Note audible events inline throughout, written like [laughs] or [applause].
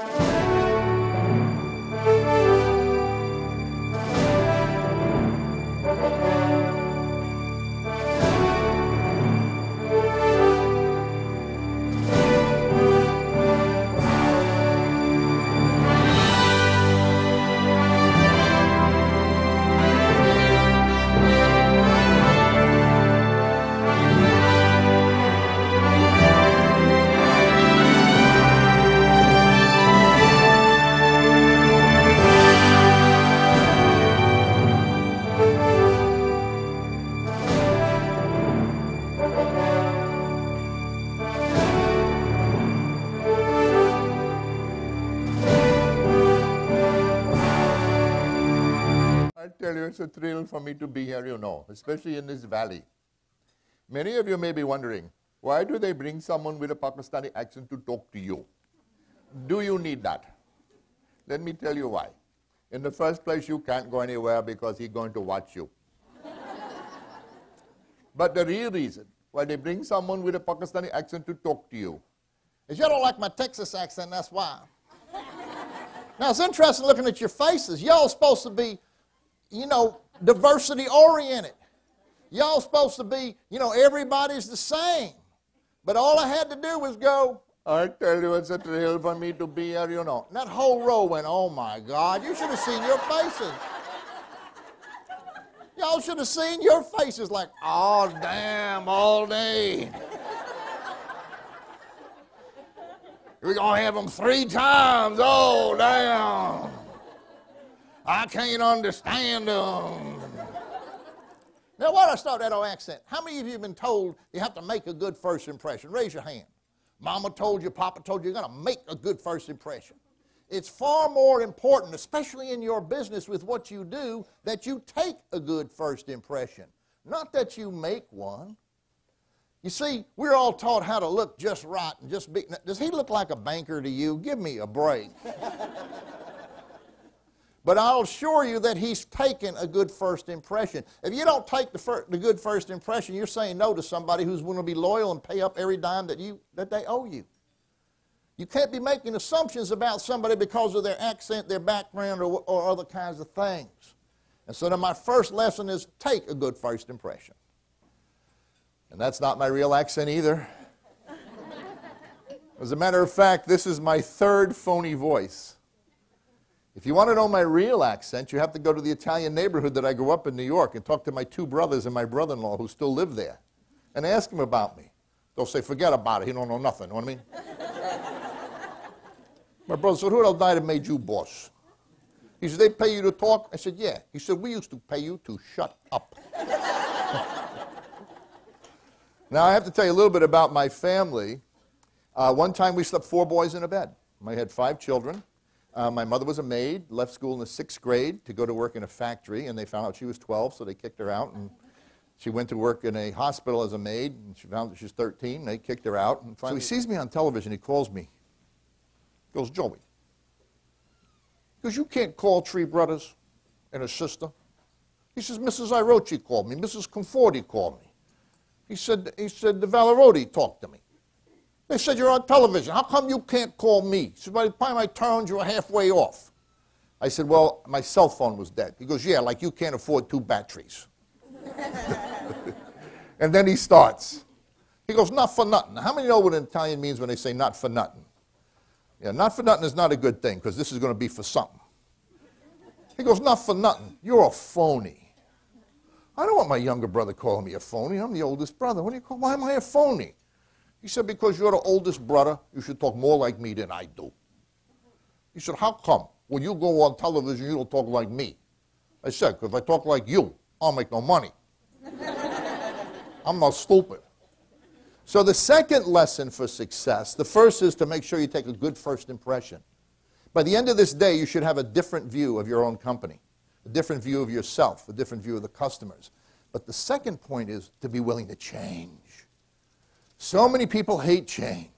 I you, it's a thrill for me to be here, you know, especially in this valley. Many of you may be wondering, why do they bring someone with a Pakistani accent to talk to you? Do you need that? Let me tell you why. In the first place, you can't go anywhere because he's going to watch you. [laughs] but the real reason why they bring someone with a Pakistani accent to talk to you is you don't like my Texas accent, that's why. [laughs] now, it's interesting looking at your faces. Y'all supposed to be you know, diversity oriented. Y'all supposed to be, you know, everybody's the same. But all I had to do was go, I tell you, it's a thrill for me to be here, you know. And that whole row went, oh my God, you should have seen your faces. Y'all should have seen your faces like, oh, damn, all day. We're going to have them three times. Oh, damn. I can't understand them. Now, why do I start that old accent? How many of you have been told you have to make a good first impression? Raise your hand. Mama told you, Papa told you, you're going to make a good first impression. It's far more important, especially in your business with what you do, that you take a good first impression, not that you make one. You see, we're all taught how to look just right and just be. Does he look like a banker to you? Give me a break. [laughs] But I'll assure you that he's taken a good first impression. If you don't take the, fir- the good first impression, you're saying no to somebody who's going to be loyal and pay up every dime that, you, that they owe you. You can't be making assumptions about somebody because of their accent, their background, or, or other kinds of things. And so then my first lesson is take a good first impression. And that's not my real accent either. [laughs] As a matter of fact, this is my third phony voice. If you want to know my real accent, you have to go to the Italian neighborhood that I grew up in New York and talk to my two brothers and my brother in law who still live there and ask them about me. They'll say, forget about it, he don't know nothing. You know what I mean? my brother said, who else died and made you boss? He said, they pay you to talk? I said, yeah. He said, we used to pay you to shut up. [laughs] now, I have to tell you a little bit about my family. Uh, one time we slept four boys in a bed. I had five children. Uh, my mother was a maid, left school in the sixth grade to go to work in a factory, and they found out she was 12, so they kicked her out. And she went to work in a hospital as a maid, and she found that she was 13. They kicked her out. And finally, so he sees me on television. He calls me. He goes, Joey. Because you can't call three brothers and a sister. He says, Mrs. Irochi called me. Mrs. Conforti called me. He said, he said, the Valeroti talked to me. They said, You're on television. How come you can't call me? He said, By the time I turned, you were halfway off. I said, Well, my cell phone was dead. He goes, Yeah, like you can't afford two batteries. [laughs] and then he starts. He goes, Not for nothing. How many know what an Italian means when they say not for nothing? Yeah, not for nothing is not a good thing because this is going to be for something. He goes, Not for nothing. You're a phony. I don't want my younger brother calling me a phony. I'm the oldest brother. What do you call? Why am I a phony? He said, Because you're the oldest brother, you should talk more like me than I do. He said, How come? When you go on television, you don't talk like me. I said, Because if I talk like you, I'll make no money. I'm not stupid. So, the second lesson for success the first is to make sure you take a good first impression. By the end of this day, you should have a different view of your own company, a different view of yourself, a different view of the customers. But the second point is to be willing to change. So many people hate change.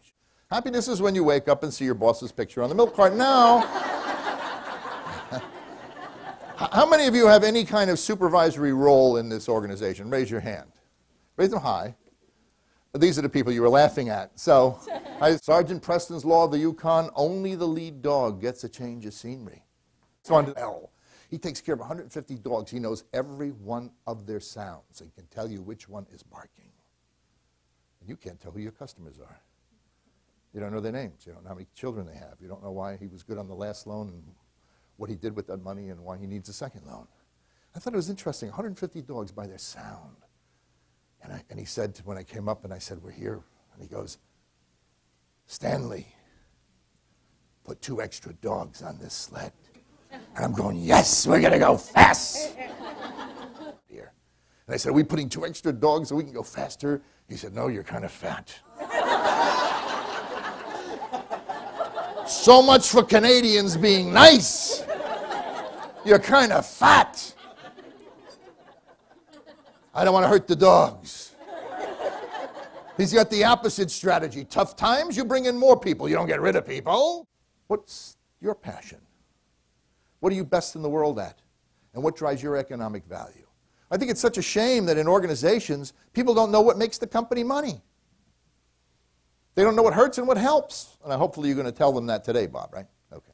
Happiness is when you wake up and see your boss's picture on the milk carton. Now, [laughs] how many of you have any kind of supervisory role in this organization? Raise your hand. Raise them high. These are the people you were laughing at. So, [laughs] Sergeant Preston's Law of the Yukon, only the lead dog gets a change of scenery. It's on L. He takes care of 150 dogs. He knows every one of their sounds and can tell you which one is barking. You can't tell who your customers are. You don't know their names. You don't know how many children they have. You don't know why he was good on the last loan and what he did with that money and why he needs a second loan. I thought it was interesting 150 dogs by their sound. And, I, and he said, when I came up and I said, We're here, and he goes, Stanley, put two extra dogs on this sled. And I'm going, Yes, we're going to go fast. [laughs] And I said, Are we putting two extra dogs so we can go faster? He said, No, you're kind of fat. so much for Canadians being nice. You're kind of fat. I don't want to hurt the dogs. He's got the opposite strategy. Tough times, you bring in more people. You don't get rid of people. What's your passion? What are you best in the world at? And what drives your economic value? I think it's such a shame that in organizations, people don't know what makes the company money. They don't know what hurts and what helps. And hopefully you're going to tell them that today, Bob, right? Okay.